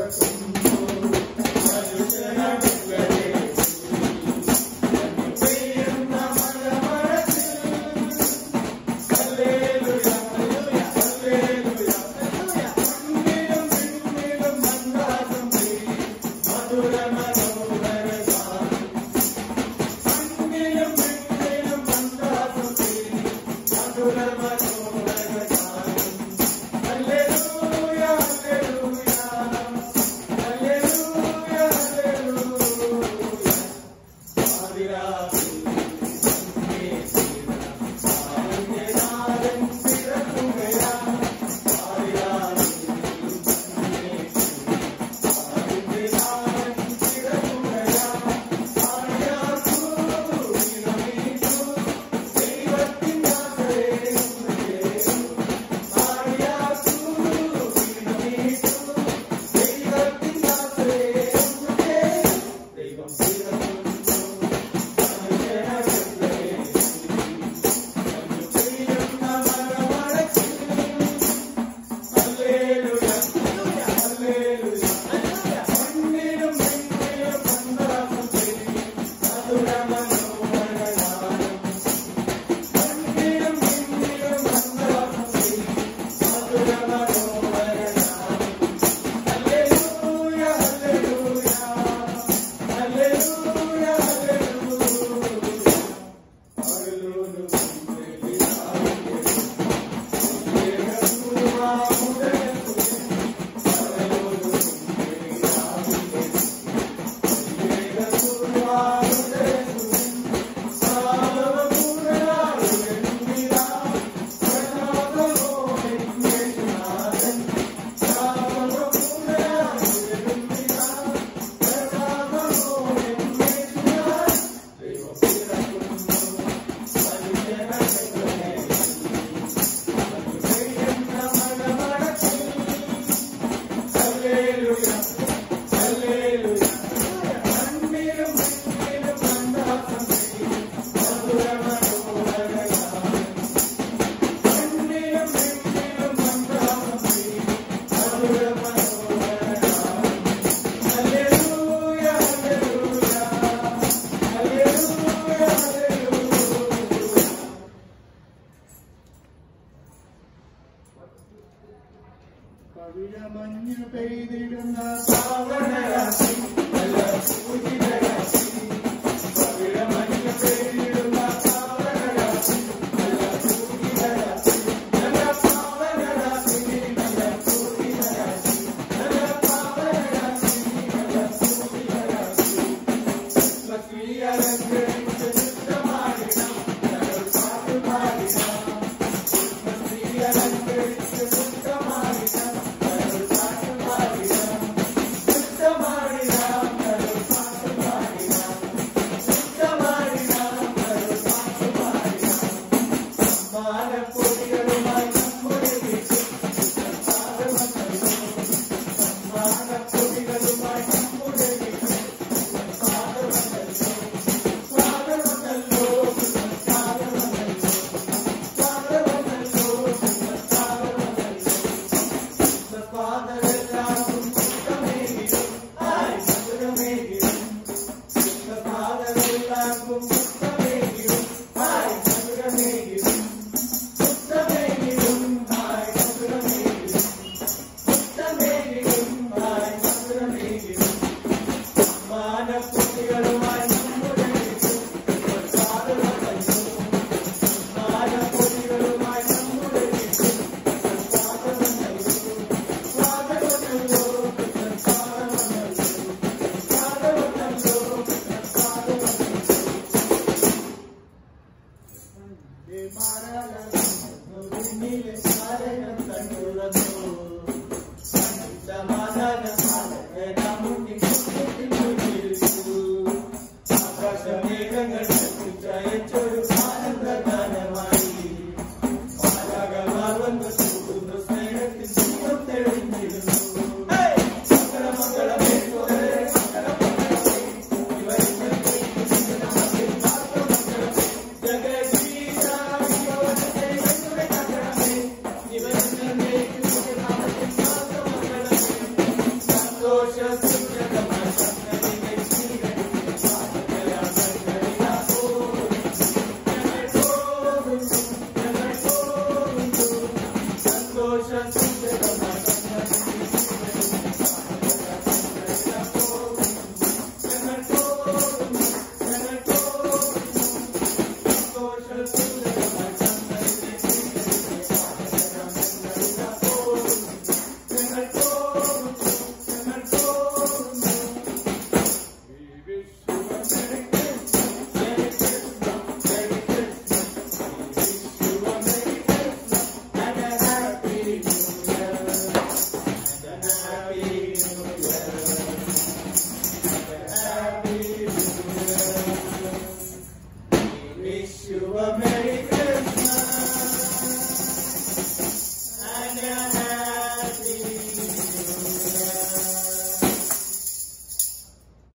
got something. കവിഴമഞ്ഞു പെയ്തിടുന്ന ശ്രാവണരാശി നല്ല സൂചിതരാശി Father Wish you a merry